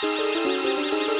うん。